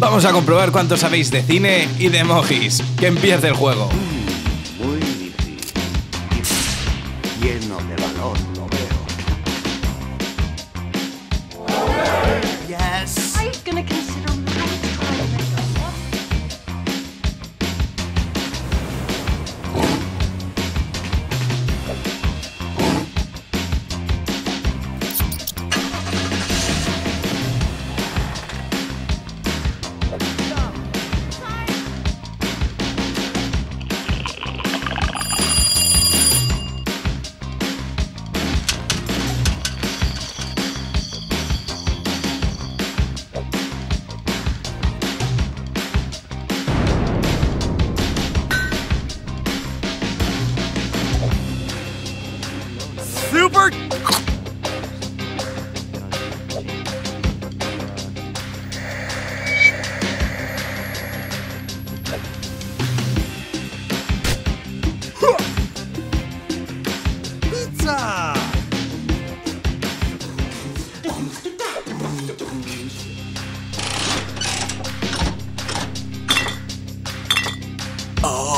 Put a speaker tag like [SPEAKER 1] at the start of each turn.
[SPEAKER 1] Vamos a comprobar cuánto sabéis de cine y de emojis. Que empiece el juego. Muy difícil. Lleno de valor, no veo. Gilbert! Oh.